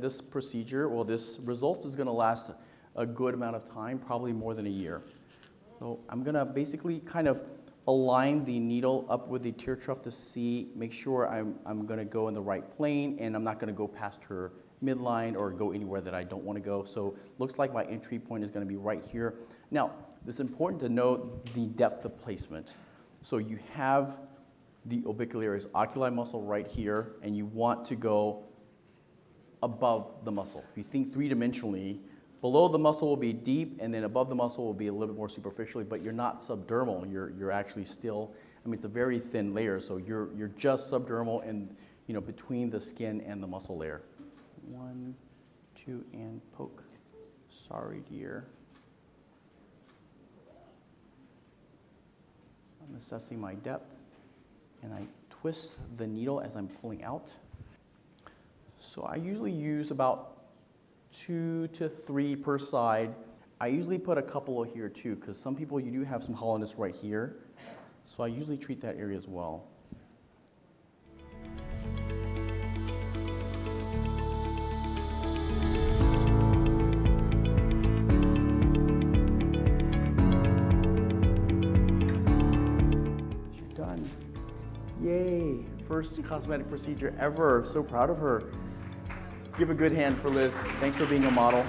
This procedure, well, this result is gonna last a good amount of time, probably more than a year. So I'm gonna basically kind of align the needle up with the tear trough to see, make sure I'm, I'm gonna go in the right plane and I'm not gonna go past her midline or go anywhere that I don't wanna go. So looks like my entry point is gonna be right here. Now, it's important to note the depth of placement. So you have the orbicularis oculi muscle right here and you want to go above the muscle. If you think three-dimensionally, below the muscle will be deep, and then above the muscle will be a little bit more superficially, but you're not subdermal. You're, you're actually still, I mean, it's a very thin layer, so you're, you're just subdermal and, you know, between the skin and the muscle layer. One, two, and poke. Sorry, dear. I'm assessing my depth, and I twist the needle as I'm pulling out. So I usually use about two to three per side. I usually put a couple here too, because some people, you do have some hollowness right here. So I usually treat that area as well. You're done. Yay, first cosmetic procedure ever. So proud of her. Give a good hand for Liz. Thanks for being a model.